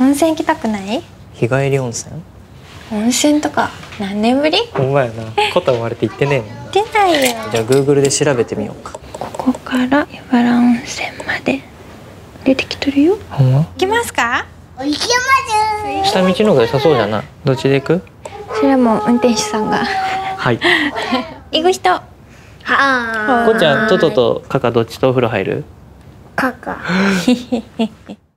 温泉行きたくない？日帰り温泉？温泉とか何年ぶり？ほんまやな。肩生まれて行ってねえもんな。出ないよ。じゃあ Google で調べてみようか。ここから湯原温泉まで。出てきとるよ。ほんま？行きますか？行きます。下道の方が良さそうじゃない？どっちで行く？それはもう運転手さんが。はい。行く人。はあこっちゃんトトとカカどっちとお風呂入る？カカ。